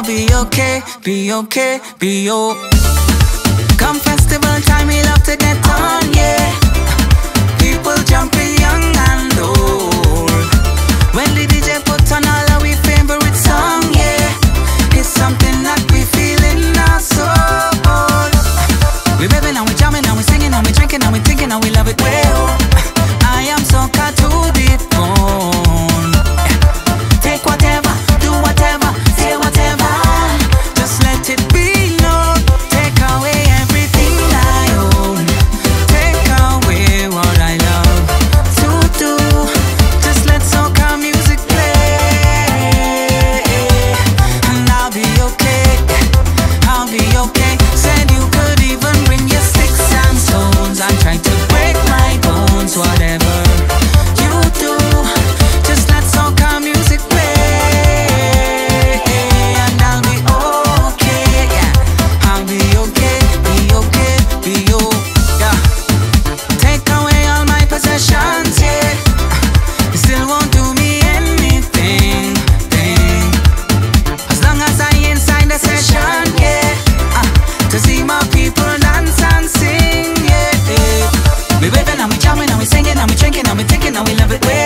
I'll be okay, be okay, be okay. Come festival time, we love to get on, yeah. taking, I'll taking, now we love it.